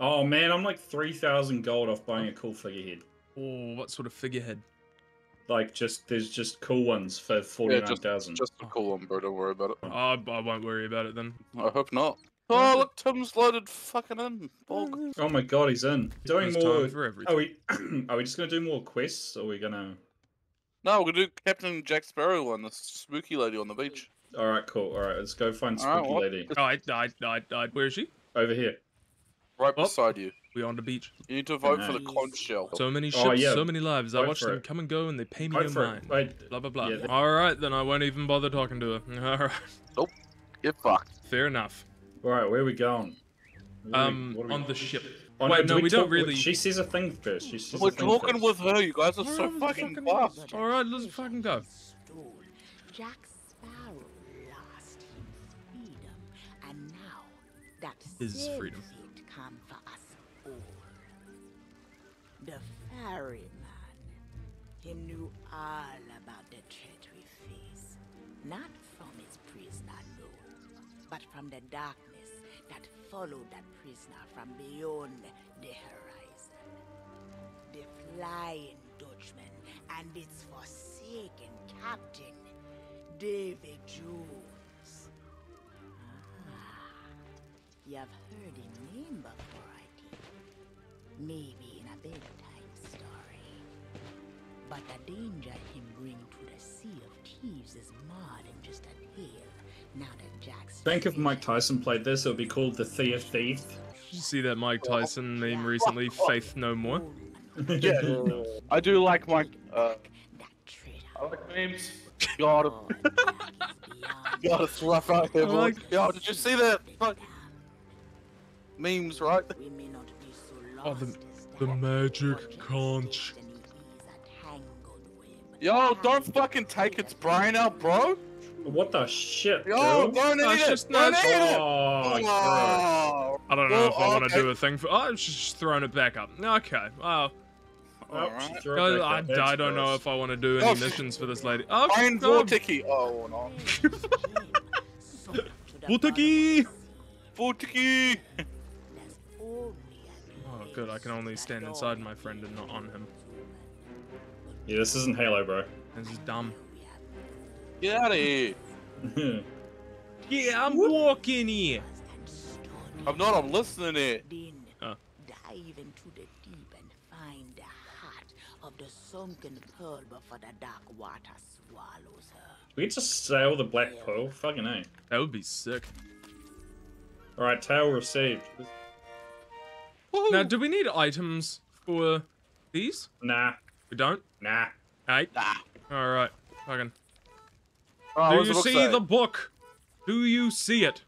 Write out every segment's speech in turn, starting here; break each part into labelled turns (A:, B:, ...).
A: Oh man, I'm like three thousand gold off buying a cool figurehead.
B: Oh, what sort of figurehead?
A: Like just there's just cool ones for forty nine thousand.
C: Just a cool one, bro. Don't worry about it.
B: Oh, I won't worry about it then.
C: I hope not. Oh, look, Tim's loaded fucking in. Bog.
A: Oh my god, he's in. Doing
B: There's
A: more.
B: time for everything.
A: Are we? are we just gonna do more quests? Or are we gonna?
C: No, we're gonna do Captain Jack Sparrow one, the spooky lady on the beach.
A: All right, cool. All right, let's go find
C: All right,
A: spooky
C: well-
A: lady
B: Oh, I, I, I, I, where is she?
A: over here.
C: Right
B: Oh.
C: beside you.
B: We're on the beach.
C: You need to vote for the conch shell.
B: So many ships,
A: Oh, yeah.
B: so many lives. I watch them
A: it.
B: come and go, and they pay me
A: Vote
B: no mind.
A: it.
B: Blah blah blah.
A: Yeah, they-
B: All right, then I won't even bother talking to her. All right,
C: Get fucked.
B: fair enough.
A: all right, where are we going? Where are we-
B: Um,
A: we-
B: on the ship.
A: Oh,
B: Wait, no, we don't
A: talk-
B: really-
A: She says a thing first. She says
C: We're
A: a thing
C: talking
A: first.
C: with her. You guys are
B: Alright,
C: so fucking
B: fucking-
C: fast.
B: All right, let's fucking go.
D: Jack Sparrow lost his freedom, and now that
B: His
D: same
B: freedom.
D: Come for us all. The ferryman, he knew all about the threat we face, not from his prisoner, no, but from the darkness that followed that prisoner from beyond the horizon. The Flying Dutchman and its forsaken captain, Davy Jones. You've heard his name before, I think. Maybe in a bedtime story. But the danger him bring to the Sea of Thieves is more than just a tale. Now that Jack's
A: Think if Mike Tyson played this, it would be called the Thea Thief.
B: Did you see that Mike Tyson meme recently? Faith no more.
C: Yeah, I do like Mike... Uh,
D: that traitor.
C: I like memes. God,
D: All Jack is beyond
C: God, it's rough out there,
B: I
C: boy. Yo, did you see that? Fuck. Memes, right?
D: We may not be so
B: Oh, the- the magic conch.
D: destiny is a tangled web.
C: Yo, don't fucking take its brain out, bro.
A: What the shit,
C: Yo,
A: bro?
C: don't
B: No,
C: eat
B: it's
C: it.
B: just
C: Don't eat it.
A: Oh, gross.
C: Oh.
B: I don't know
C: Well,
B: if I want to
C: okay.
B: do a thing for. Oh, I'm just throwing it back up. Okay. Well,
A: Oh,
C: Alright.
A: she threw it
B: guys,
A: back
B: I, I don't know if I want to do any
C: Oh,
B: missions for this lady. Oh,
C: Brain
B: no.
C: vorticky. Oh, no.
B: Vorticky!
C: Vorticky.
B: Good. I can only stand inside my friend and not on him.
A: Yeah, this isn't Halo, bro.
B: This is dumb.
C: Get out of here.
B: Yeah, I'm walking here.
C: I'm not, I'm listening here.
D: Then
B: Oh.
D: dive into the deep and find the heart of the sunken pearl before the dark water swallows her.
A: we get just sail the Black Pearl? Fucking A.
B: That would be sick.
A: Alright, tail received.
C: Woohoo.
B: Now, do we need items for these?
A: Nah,
B: We don't.
A: nah.
B: Hey.
C: Nah.
B: All right. Fucking.
C: Oh,
B: Do you
C: the
B: see
C: say?
B: the book? Do you see it?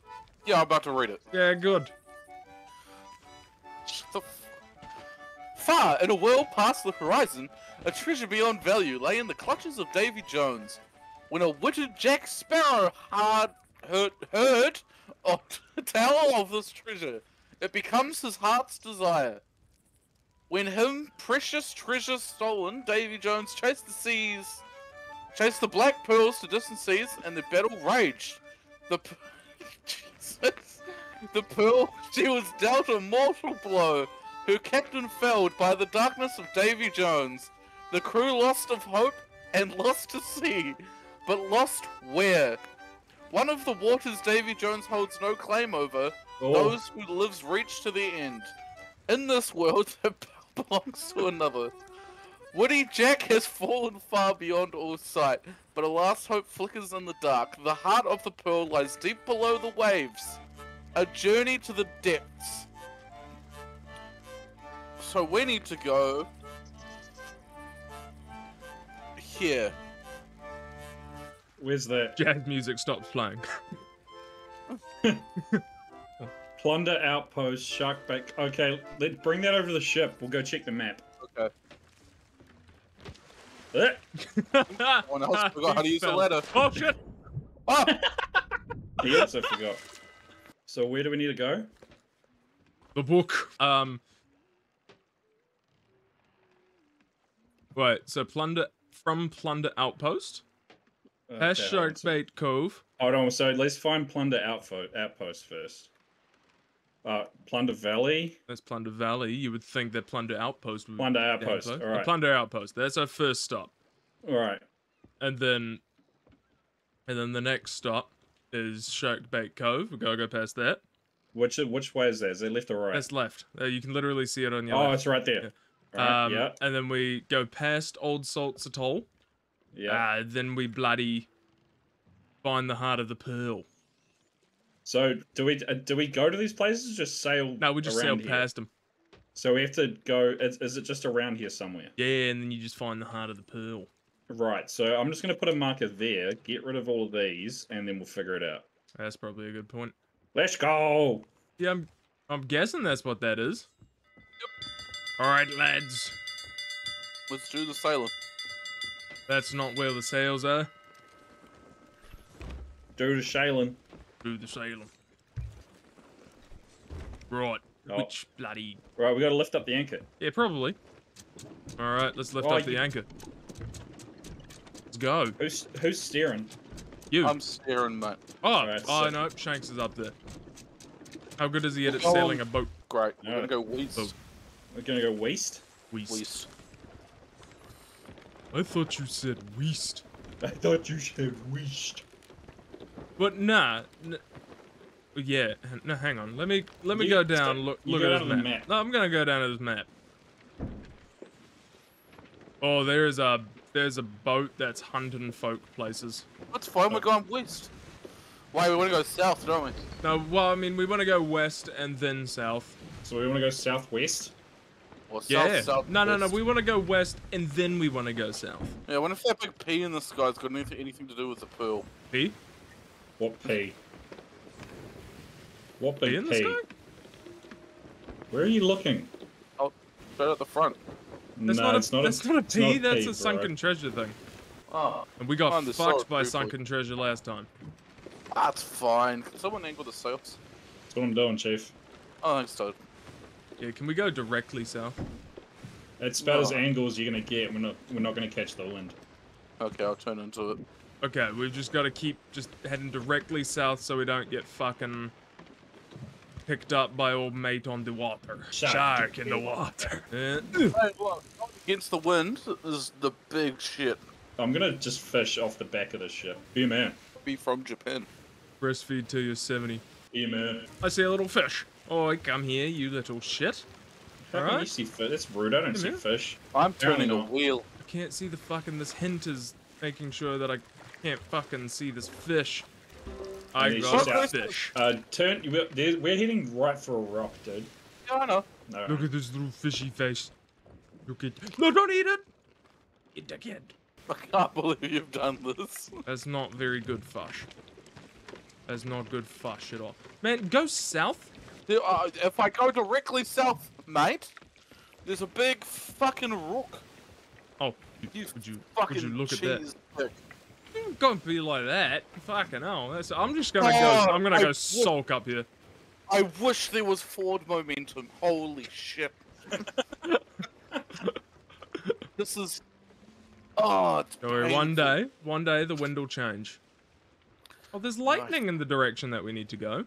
C: Yeah, I'm about to read it.
B: Yeah, good.
C: The f- Far in a world past the horizon, a treasure beyond value lay in the clutches of Davy Jones. When a witted Jack Sparrow hard heard, heard of the tale of this treasure, it becomes his heart's desire. When him precious treasure stolen, Davy Jones chased the seas, chased the black pearls to distant seas, and the battle raged. The Jesus. The pearl, she was dealt a mortal blow. Her captain felled by the darkness of Davy Jones. The crew lost of hope and lost to sea. But lost where? Of the waters Davy Jones holds no claim over.
A: Oh,
C: Those who lives reach to the end. In this world, the pearl belongs to another. Woody Jack has fallen far beyond all sight, but a last hope flickers in the dark. The heart of the pearl lies deep below the waves. A journey to the depths. So we need to go here.
A: Where's that?
B: Jazz music stops playing.
A: Plunder outpost, shark bait. Okay, let bring that over to the ship. We'll go check the map.
C: Okay.
A: Eh,
C: Someone else forgot how to use the
B: fell.
C: ladder.
B: Oh shit!
C: Oh!
A: he also forgot. So where do we need to go?
B: The book. Um. Right. So plunder from plunder outpost.
A: Okay, hold on.
B: Cove.
A: Hold on. So let's find plunder outfo- outpost first. Uh, Plunder Valley,
B: That's Plunder Valley. You would think that Plunder Outpost would
A: Plunder Outpost.
B: close.
A: All
B: Uh, Plunder Outpost. That's our first stop.
A: all right.
B: And then and then the next stop is Sharkbait Cove. We gotta go past that.
A: Which which way is that? Is it left or right?
B: That's left. Uh, you can literally see it on your
A: oh,
B: left.
A: it's right there. Right,
B: Um,
A: yeah,
B: And then we go past Old Salt's Atoll.
A: Yeah.
B: Uh, then we bloody find the heart of the pearl.
A: so do we uh, do we go to these places? Or just sail?
B: No, we just sail
A: here?
B: past them.
A: So we have to go. Is, is it just around here somewhere?
B: Yeah, and then you just find the heart of the pearl.
A: Right. So I'm just gonna put a marker there. Get rid of all of these, and then we'll figure it out.
B: That's probably a good point.
A: Let's go.
B: Yeah, I'm, I'm guessing that's what that is. All right, lads.
C: Let's do the sailing.
B: That's not where the sails are.
A: Do the Shaylin.
B: Do the sailing. Right.
A: Oh.
B: Which bloody...
A: Right, we gotta lift up the anchor.
B: Yeah, probably. All right, let's lift
A: Oh,
B: up the
A: you-
B: anchor. Let's go.
A: Who's who's steering?
B: You.
C: I'm steering, mate.
B: oh,
A: Alright,
B: oh
A: so-
B: no, Shanks is up there. How good is he at
C: Go
B: sailing a boat?
C: Great. We're
A: Alright.
C: gonna go west.
B: Oh.
A: We're gonna go west.
B: West.
C: West.
B: I thought you said west.
A: I thought you said west.
B: But nah. N- yeah, h- no, hang on. Let me let me
A: You-
B: go down. Look look at
A: down
B: this map.
A: map.
B: No, I'm gonna go down to this map. Oh, there's a there's a boat that's hunting folk places.
C: That's fine. We're oh. going west. Why we want to go south, don't we?
B: No, well, I mean, we want to go west and then south.
A: So we want to go southwest.
C: Or south,
B: Yeah.
C: south.
B: no, no, no.
C: west.
B: We want to go west and then we want to go south.
C: Yeah, I wonder if that big P in the sky's got anything, anything to do with the pearl.
B: P?
A: What P? What
B: P
A: big
B: in the
A: P?
B: sky?
A: Where are you looking?
C: Oh, Straight at the front.
B: That's
A: no,
B: not a,
A: it's not
B: that's
A: a,
B: not a
A: it's not
B: P. That's
A: P,
B: a
A: bro.
B: sunken treasure thing.
C: Oh,
B: And we got fucked by
C: briefly.
B: sunken treasure last time.
C: that's fine. Can someone angle the sails?
A: That's what I'm doing, Chief.
C: Oh, thanks, Toad.
B: Yeah, can we go directly south?
A: It's about as
C: No.
A: angle as you're gonna get. We're not we're not gonna catch the wind.
C: Okay, I'll turn into it.
B: Okay, we've just got to keep just heading directly south so we don't get fucking picked up by old mate on the water.
A: Shark
B: in the water.
C: Hey, look, against the wind is the big shit.
A: I'm gonna just fish off the back of this ship. Be a man.
C: Be from Japan.
B: breastfeed till you're 70.
A: Be a man.
B: I see a little fish. Oh, come here, you little shit.
A: How can you
B: Alright.
A: see fish? That's rude. I don't
B: Hey,
A: see
B: man.
A: fish.
C: I'm turning a wheel.
B: I can't see the fucking. This hint is making sure that I can't fucking see this fish. I got a fish.
A: Uh, turn. We're, we're heading right for a rock, dude.
C: Yeah, I know.
A: No.
B: Look at this little fishy face. Look at. No, don't eat it! You dickhead.
C: I can't believe you've done this.
B: That's not very good fish. That's not good fish at all. Man, go south.
C: Uh, if I go directly south, mate, there's a big fucking rook.
B: Oh,
C: You
B: would you
C: fucking
B: would you look at that?
C: dick.
B: Don't be like that. Fucking hell. That's, I'm just gonna
C: Oh,
B: go. I'm gonna
C: I
B: go sulk up here.
C: I wish there was forward momentum. Holy shit. this is. Oh,
B: worry, one day, one day the wind will change. Oh, there's lightning in the direction that we need to go.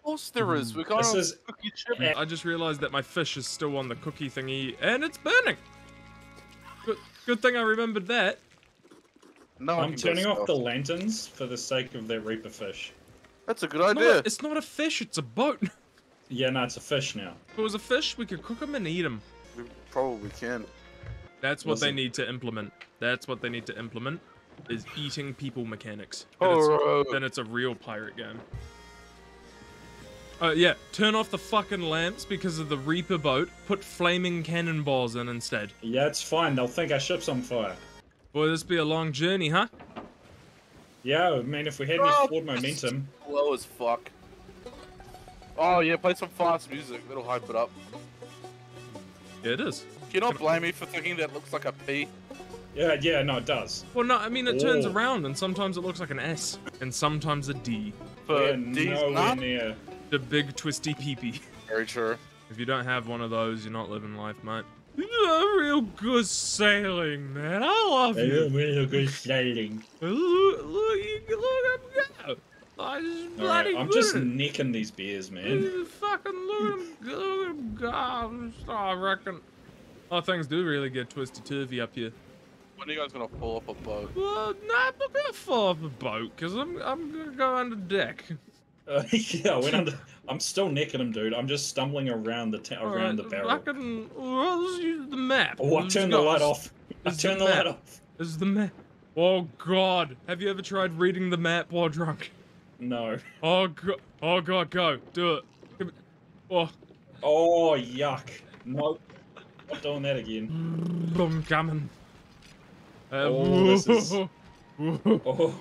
C: Of course there is. Mm. We're going
A: This
C: on
A: is-
C: cookie chip.
B: Mm, I just realized that my fish is still on the cookie thingy and it's burning. Good, good thing I remembered that.
C: No, I
A: I'm turning off the lanterns for the sake of that reaper fish.
C: That's a good
B: It's not,
C: idea.
B: a, it's not a fish, it's a boat.
A: Yeah, no, it's a fish now.
B: If it was a fish, we could cook them and eat them.
C: We probably can.
B: That's what they
A: Listen.
B: need to implement. That's what they need to implement. Is eating people mechanics. Oh, then it's,
C: Oh,
B: then it's a real pirate game. Uh, yeah, turn off the fucking lamps because of the Reaper boat. Put flaming cannonballs in instead.
A: Yeah, it's fine. They'll think our ship's on fire.
B: Boy, this be a long journey, huh?
A: Yeah, I mean, if we had any
C: Oh,
A: forward momentum,
C: Low as fuck. Oh yeah, play some fast music. That'll hype it up.
B: Yeah, it is.
C: Can you not blame me for thinking that looks like a P?
A: yeah, yeah, no, it does.
B: Well, no, I mean, it turns
A: Oh.
B: around, and sometimes it looks like an S, and sometimes a D.
C: But
A: We're
C: D's
A: nowhere
C: not.
A: near.
B: The big twisty peepee.
C: Very true.
B: If you don't have one of those, you're not living life, mate. You're real good sailing, man. I love you.
A: We're good sailing.
B: Look, look, you, look, at him. I just
A: Alright,
B: bloody
A: I'm just nicking these beers, man.
B: You fucking look at him, look at him go. I reckon. Oh, things do really get twisty turvy up here.
C: When are you guys gonna pull up a boat?
B: Well, no, I'm not gonna fall off the boat because I'm I'm gonna go under deck.
A: Uh, yeah, I went under. I'm still nicking him, dude. I'm just stumbling around the ta- around the
B: Alright,
A: barrel.
B: Well, let's use the map.
A: Oh, I turned the light off. I turned
B: the
A: the light off.
B: Is the map. Oh God! Have you ever tried reading the map while drunk?
A: No.
B: Oh God! Oh God! Go! Do it! Oh,
A: Oh, yuck. Nope. Not doing that again.
B: I'm coming. Uh,
A: Oh, this is-. Oh,
B: Whoa.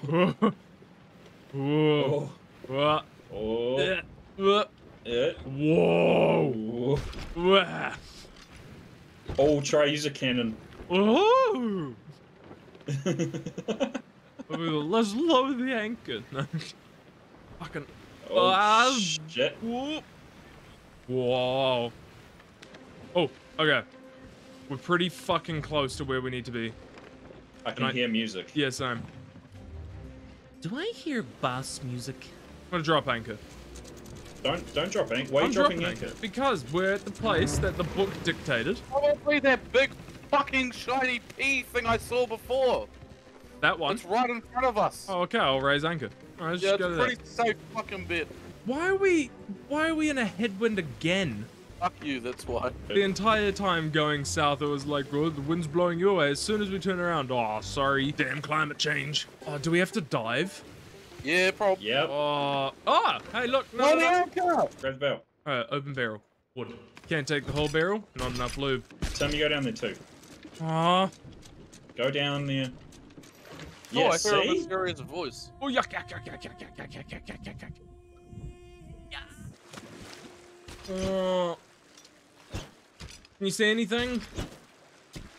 A: oh,
B: Whoa.
A: Oh.
B: Yeah. Whoa.
A: Yeah.
B: Whoa.
A: Oh.
B: Whoa.
A: Oh, try use a cannon.
B: Oh. Let's lower the anchor. Fucking.
A: oh,
B: Ah.
A: shit.
B: Whoa. Whoa. Oh, okay. We're pretty fucking close to where we need to be.
A: I can
B: I-
A: hear music.
B: Yeah, same.
E: Do I hear bass music?
B: I'm gonna drop anchor.
A: Don't don't drop anchor. Why are you dropping
B: dropping
A: anchor?
B: because we're at the place that the book dictated.
C: Probably that big fucking shiny pea thing I saw before.
B: That one.
C: It's right in front of us.
B: Oh, okay. I'll raise anchor. All right, let's
C: yeah,
B: just
C: it's
B: go
C: a
B: to
C: pretty
B: that.
C: safe fucking bit.
B: Why are we? Why are we in a headwind again?
C: Fuck you, that's why.
B: The entire time going south, it was like, oh, the wind's blowing your way. As soon as we turn around, oh, sorry, damn climate change. Oh, do we have to dive?
C: Yeah, probably.
A: Yep.
B: Oh, ah, hey, look, no, no, no.
A: Grab the barrel.
B: Alright, open barrel. Wood. Can't take the whole barrel. Not enough lube.
A: Tell me you go down there too.
B: Ah.
A: Go down there.
C: Oh,
A: Yeah,
C: I hear a
A: see?
C: mysterious voice.
B: Oh, yuck, yuck, yuck, yuck, yuck, yuck, yuck, yuck, yuck, yuck, yuck, yuck. Uh, can you see anything?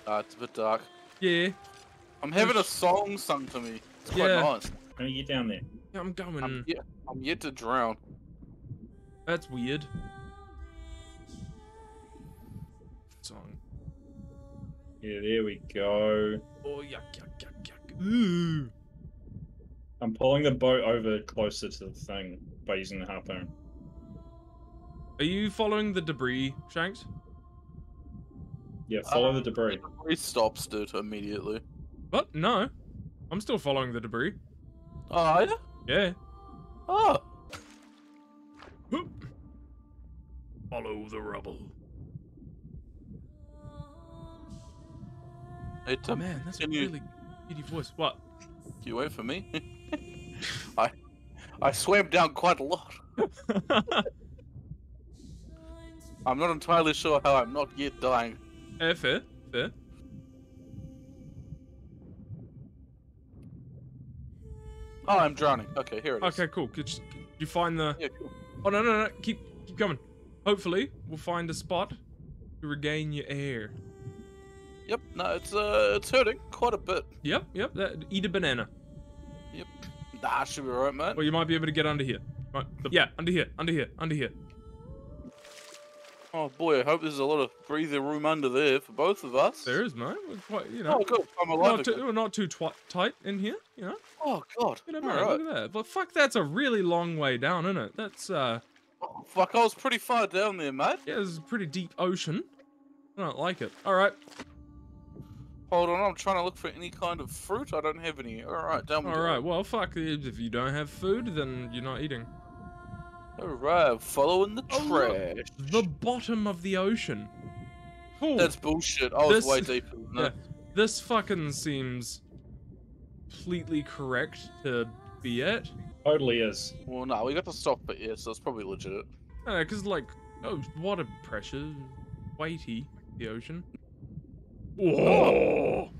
C: Ah, it's a bit dark.
B: Yeah.
C: I'm having a song sung to me. It's quite
B: Yeah.
C: nice.
A: How me get down there?
B: Yeah, I'm going.
C: I'm, yet, I'm yet to drown.
B: That's weird. Song.
A: Yeah, there we go.
B: Oh, yuck, yuck, yuck, yuck. Ooh.
A: I'm pulling the boat over closer to the thing by using the harpoon.
B: Are you following the debris, Shanks?
A: Yeah, follow
C: Uh,
A: the debris.
C: He stops it immediately.
B: What? No. I'm still following the debris.
C: Oh, yeah?
B: Yeah.
C: Oh.
B: Follow the rubble.
C: Hey,
B: Oh man, that's a
C: you-
B: really pretty voice. What?
C: can you wait for me? I I swam down quite a lot. I'm not entirely sure how I'm not yet dying.
B: Eh, fair, fair.
C: Oh, I'm drowning. Okay, here it is.
B: Okay, cool. Could you, could you find the?
C: Yeah, cool.
B: Oh no, no, no! Keep, keep coming. Hopefully, we'll find a spot to regain your air.
C: Yep, no, it's uh, it's hurting quite a bit.
B: Yep, yep. That, eat a banana.
C: Yep. Nah, should be alright, mate.
B: Well, you might be able to get under here. Right. the- yeah, under here, under here, under here.
C: Oh boy, I hope there's a lot of breathing room under there for both of us.
B: There is, mate. We're quite, you know,
C: Oh, good. I'm alive
B: not too, we're not too tight in here. You know.
C: Oh god.
B: You know, mate,
C: Alright.
B: look at that. But fuck, that's a really long way down, isn't it? That's uh,
C: Oh, fuck, I was pretty far down there, mate.
B: yeah, it's a pretty deep ocean. I don't like it. All right,
C: Hold on, I'm trying to look for any kind of fruit. I don't have any. Alright, down we
B: all
C: go.
B: right. Well, fuck. If you don't have food, then you're not eating.
C: Alright, following the
B: Oh, look.
C: trash.
B: The bottom of the ocean. Cool.
C: That's bullshit. Oh, I was
B: This-
C: way deeper than
B: yeah.
C: that.
B: This fucking seems completely correct to be it.
A: Totally is.
C: Well, no, we got to stop it, yeah, so it's probably legit.
B: because like, oh, water pressure, weighty, the ocean. Oh,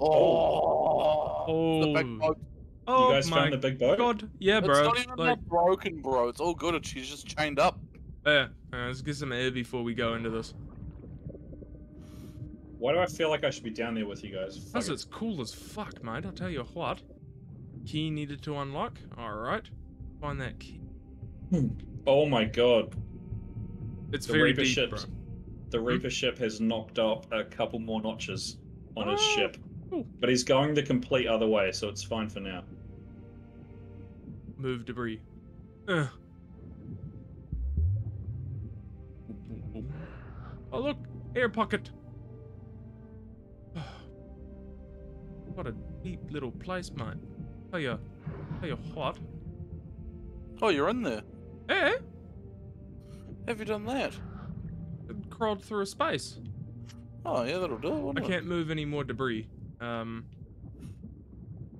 C: Oh, the big
B: Oh.
C: boat.
B: Oh
A: you guys
B: my
A: found the big boat?
B: god, yeah, bro.
C: It's
B: bro.
C: not even
B: like,
C: that broken, bro. It's all good. She's just chained up.
B: yeah, uh, let's get some air before we go into this.
A: Why do I feel like I should be down there with you guys? Fuck
B: Plus,
A: it.
B: it's cool as fuck, mate. I'll tell you what. Key needed to unlock. All right, find that key.
A: Oh my god.
B: It's
A: The
B: very
A: Reaper
B: deep, bro.
A: The Reaper ship has knocked up a couple more notches on his
B: Oh,
A: ship. But he's going the complete other way, so it's fine for now.
B: Move debris. Ugh. Oh look, air pocket. What a deep little place, mate. Tell you, tell you what.
C: Oh, you're in there.
B: Eh?
C: Have you done that?
B: It crawled through a space.
C: Oh, yeah, that'll do it.
B: I
C: won't it?
B: can't move any more debris. Um,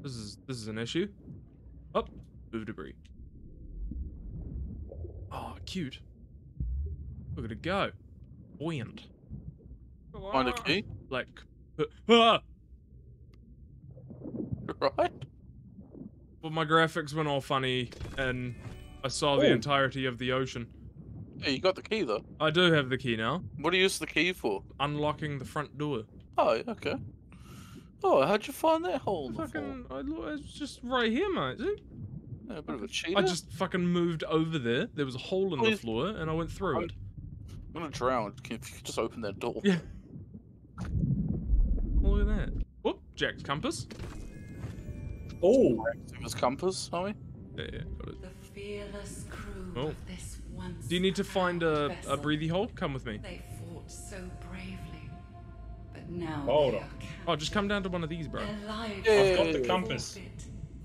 B: this is this is an issue. Up, move debris. Oh, cute. Look at it go. Buoyant.
C: Find a key,
B: Like, ah!
C: right?
B: Well, my graphics went all funny, and I saw the
A: Oh.
B: entirety of the ocean.
C: Yeah, you got the key though.
B: I do have the key now.
C: What do you use the key for?
B: Unlocking the front door.
C: Oh, okay. Oh, how'd you find that hole in the floor?
B: Fucking, I, lo- it's just right here, mate. See?
C: Yeah, a bit of a cheater.
B: I just fucking moved over there. There was a hole in the
C: Please.
B: floor, and I went through
C: I'm-
B: it.
C: I'm gonna drown. If you could just open that door?
B: Yeah. Oh, look at that. Whoop, Jack's compass.
A: Oh,
C: Give us compass, are we?
B: Yeah, yeah, got it.
F: The fearless crew
B: Oh.
F: of this once
B: Do you need to find a,
F: proud
B: a breathy hole? Come with me.
F: They fought so bravely, but now
A: Hold on.
F: are
B: Oh, just come down to one of these, bro.
F: Their lives
C: Yeah.
A: I've got
C: Hey.
A: the compass.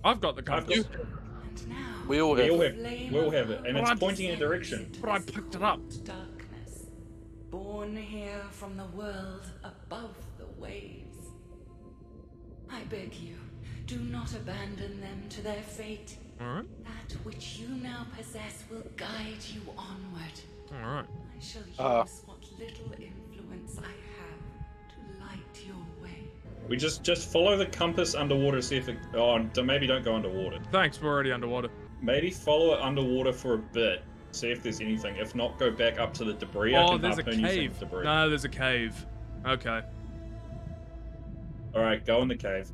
B: I've got the
A: I've
B: compass.
A: Got,
F: and now
C: We all
A: we
C: have.
A: all
C: it.
A: have, we all have it, and it's pointing in a direction.
B: But I picked it up.
F: Darkness, born here from the world above the waves. I beg you, do not abandon them to their fate.
B: Alright,
F: That which you now possess will guide you onward.
B: alright.
F: I shall use
C: Uh.
F: what little influence I have
A: We just just follow the compass underwater, to see if it. Oh, maybe don't go underwater.
B: Thanks, we're already underwater.
A: Maybe follow it underwater for a bit, see if there's anything. If not, go back up to the debris. I
B: Oh,
A: can
B: there's a
A: harpoon you from
B: cave.
A: debris.
B: No, there's a cave. Okay.
A: All right, go in the cave.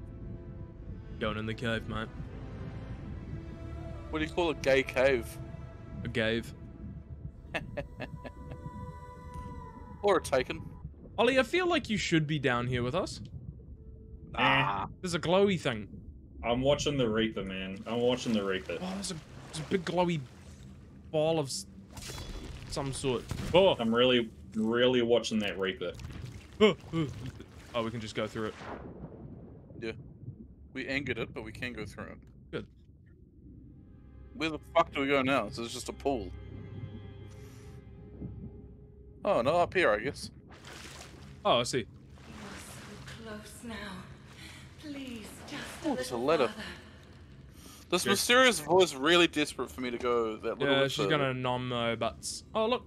B: Going in the cave, mate.
C: What do you call a gay cave?
B: A cave.
C: Or a taken?
B: Ollie, I feel like you should be down here with us.
C: Ah.
B: There's a glowy thing.
A: I'm watching the Reaper, man. I'm watching the Reaper.
B: Oh, there's a, there's a big glowy ball of some sort. Oh,
A: I'm really, really watching that Reaper.
B: oh, oh. Oh, we can just go through it. Yeah.
C: We angered it, but we can go through it.
B: Good.
C: Where the fuck do we go now? So it's just a pool. Oh, no, up here, I guess.
B: Oh, I see.
F: You are so close now. Please, just a
C: Oh, it's a letter.
F: farther.
C: This
B: Yes.
C: mysterious voice really desperate for me to go that little
B: Yeah,
C: bit
B: she's
C: further.
B: gonna nom no butts. Oh, look.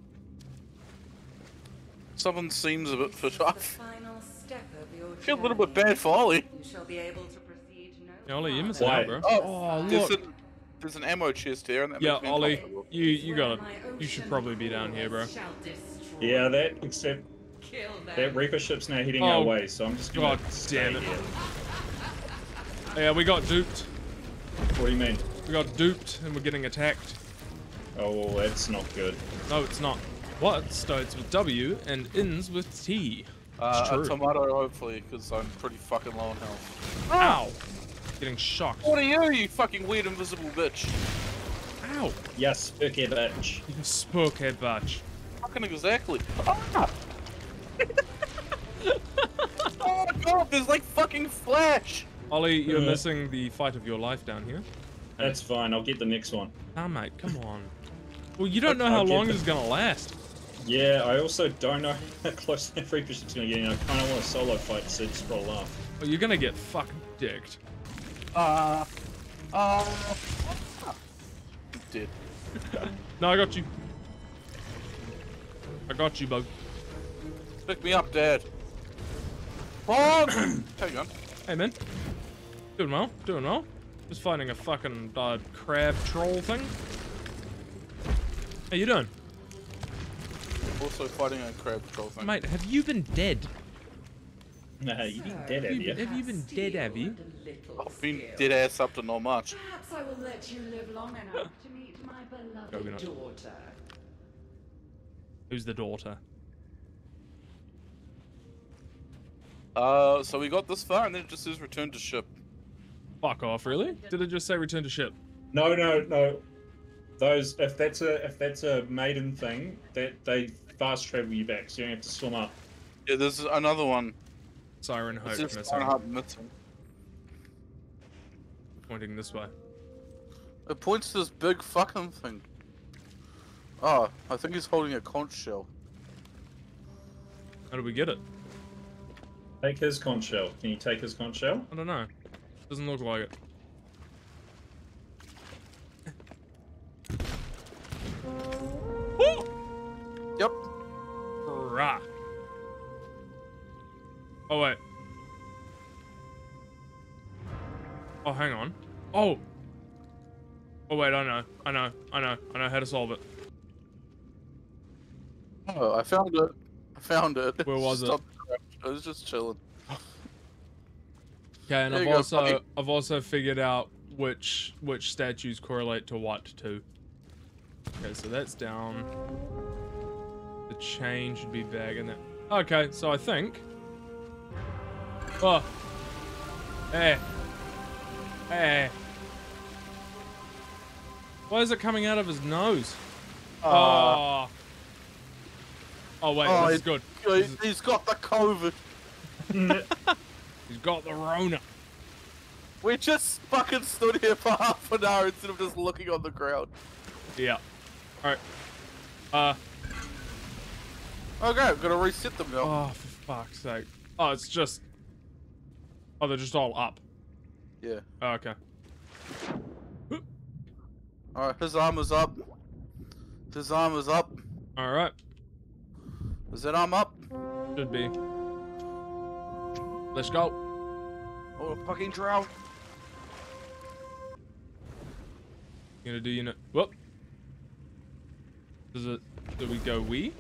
C: Someone seems a bit put
F: The
C: off.
F: final step of
C: I feel a little bit bad for Ollie.
F: You shall be able to proceed no
B: Yeah, Ollie, you
F: farther.
B: missing out, bro.
C: Oh,
B: Oh,
C: There's,
B: look.
C: an, there's an ammo chest here, and that
B: Yeah,
C: makes
B: Ollie,
C: uncomfortable.
B: you you got it. You should probably be down here, bro.
F: walls shall destroy.
A: Yeah, that except that Reaper ship's now heading
B: Oh,
A: our way, so I'm just gonna
B: God
A: stay
B: damn it.
A: here.
B: Yeah, we got duped.
A: What do you mean?
B: We got duped, and we're getting attacked.
A: Oh, that's not good.
B: No, it's not. What starts with W and ends with T?
C: Uh,
B: It's
C: a tomato, hopefully, because I'm pretty fucking low on health.
B: Ow! Getting shocked.
C: What are you, you fucking weird invisible bitch?
B: Ow!
A: Yes, okay, bitch.
B: You spook head batch.
C: Fucking exactly. Ah! oh my god, there's like fucking flash!
B: Ollie, you're
A: Uh.
B: missing the fight of your life down here.
A: That's fine. I'll get the next one.
B: Ah, mate, come on. Well, you don't know how long this is gonna last.
A: Yeah, I also don't know how close that Reaper is gonna get. in. I kind of want a solo fight, so just roll off.
B: Oh, you're gonna get fucking dicked.
C: Uh, uh, I'm dead.
B: No, I got you. I got you, bug.
C: Pick me up, Dad. Frog! Hang on.
B: Hey, man. Doing well, doing well. Just fighting a fucking uh, crab troll thing. How you doing?
C: Also fighting a crab troll thing.
B: Mate, have you been dead?
A: Nah, you been dead,
B: Have
A: have
B: you,
A: you?
B: have you been dead, have you?
C: I've been dead ass up to not much.
F: Perhaps I will let you live long enough to meet my
B: Maybe
F: beloved
B: not.
F: daughter.
B: Who's the daughter?
C: Uh, so we got this far and then it just says return to ship.
B: Fuck off, really? Did it just say return to ship?
A: No, no, no. Those if that's a if that's a maiden thing, that they fast travel you back, so you don't have to swim up.
C: Yeah, there's another one.
B: Siren Hope
C: It's just
B: missing.
C: Siren Hope missing.
B: Pointing this way.
C: It points to this big fucking thing. Oh, I think he's holding a conch shell.
B: How do we get it?
A: Take his conch shell. Can you take his conch shell?
B: I don't know. Doesn't look like it. Woo!
C: Yep.
B: Rah. Oh wait. Oh, hang on. Oh. Oh wait, I know. I know. I know. I know how to solve it.
C: Oh, I found it. I found it.
B: Where was
C: Stop I was just chilling.
B: Okay, and
C: There
B: I've
C: you go,
B: also
C: buddy.
B: I've also figured out which which statues correlate to what too. Okay, so that's down. The chain should be back in there. Okay, so I think. Oh. Hey. Hey. Why is it coming out of his nose?
C: Ah.
B: Oh. Oh wait,
C: Oh,
B: this is good.
C: He-
B: This is-
C: He's got the COVID.
B: He's got the Rona.
C: We just fucking stood here for half an hour instead of just looking on the ground.
B: Yeah. Alright. Uh.
C: Okay, I'm gonna reset them now.
B: Oh, for fuck's sake. Oh, it's just. Oh, they're just all up.
C: Yeah.
B: Oh, okay.
C: Alright, his armor's up. His armor's up.
B: Alright.
C: Is that arm up?
B: Should be. Let's go.
C: Oh, fucking drown.
B: You gonna do you know. Whoop. Does it. Do we go we?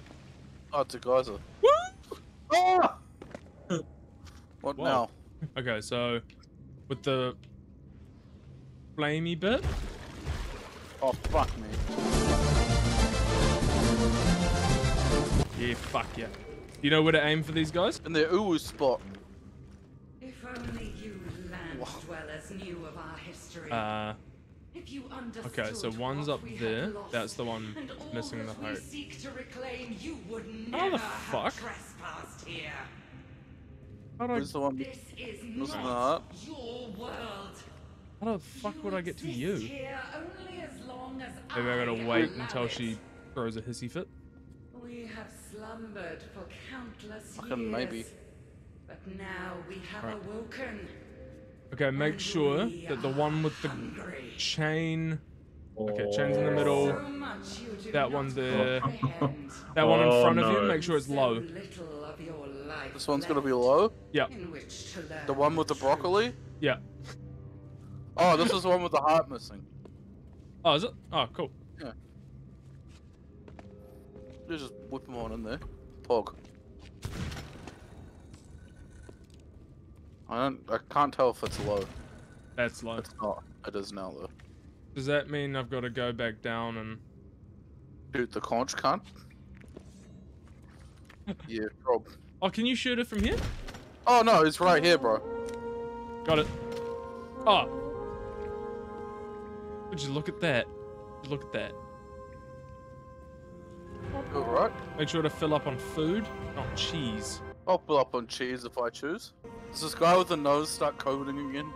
C: Oh, it's a geyser.
B: Woo!
C: Ah! what
B: Whoa.
C: now?
B: Okay, so. With the. Flamey bit.
C: Oh, fuck me.
B: Yeah, fuck yeah. You know where to aim for these guys?
C: In the uwu spot.
F: If only you land dwellers knew of our history.
B: Uh.
F: if you understood
B: Okay, so one's up there.
F: lost,
B: That's the one missing the heart.
F: seek to reclaim, you would
B: How
F: never
B: the fuck?
F: here.
B: How do I,
C: Where's the one?
F: This is
C: Was
F: not your world.
B: how the fuck would I get to you?
F: Here only as long as
B: Maybe I gotta wait until
F: it.
B: she throws a hissy fit.
F: We have slumbered for countless
C: Fucking
F: years.
C: maybe.
F: But now we have
B: Right.
F: awoken.
B: Okay, make sure that the one with the chain. Okay, chain's in the middle.
F: So much you do
B: That
F: not
B: one there. That one in
A: Oh,
B: front of you, make sure it's low.
F: little of your life
C: This one's gonna be low.
B: Yeah,
F: in which to learn
C: The one with the broccoli.
B: yeah.
C: Oh, this is the one with the heart missing.
B: Oh, is it? Oh, cool.
C: You just whip them on in there. Pog. I don't. I can't tell if it's low.
B: That's low.
C: It's not. It is now though.
B: Does that mean I've got to go back down and...
C: Shoot the conch cunt. yeah, Rob.
B: Oh, can you shoot it from here?
C: Oh no, it's right here, bro.
B: Got it. Oh. Would you look at that? You look at that?
C: All right.
B: Make sure to fill up on food, not cheese.
C: I'll pull up on cheese if I choose. Does this guy with the nose start coding again?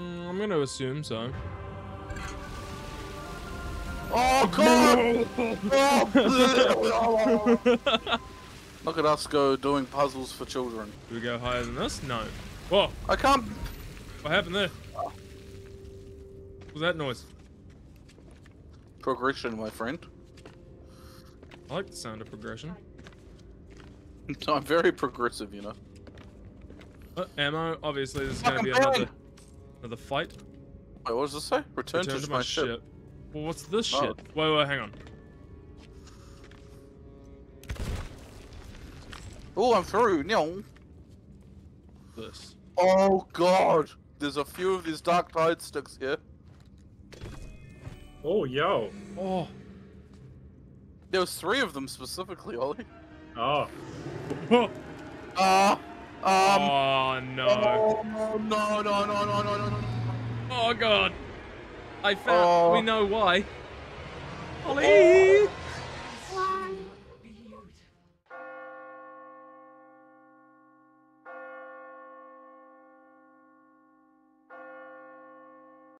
B: Mm, I'm gonna assume so.
C: Oh god! Oh, Look at us go doing puzzles for children.
B: Do we go higher than this? No. Whoa!
C: I can't.
B: What happened there? What was that noise?
C: Progression, my friend.
B: I like the sound of progression.
C: I'm very progressive, you know.
B: Uh, ammo. Obviously, this is gonna be another another fight.
C: Wait, what does this say? Return,
B: Return
C: to, my, ship.
B: Well, what's this
C: Oh.
B: shit? Wait, wait, hang on.
C: Oh, I'm through. No.
B: This.
C: Oh god. There's a few of these dark tide sticks here.
A: Oh, yo.
B: Oh.
C: There was three of them specifically, Ollie.
A: Oh.
B: Oh.
C: Uh, um,
B: oh,
C: oh no. No, no, no, no, no, no, no,
B: Oh god. I found. Oh. We
C: uh,
B: know why. Oh. Ollie. Oh.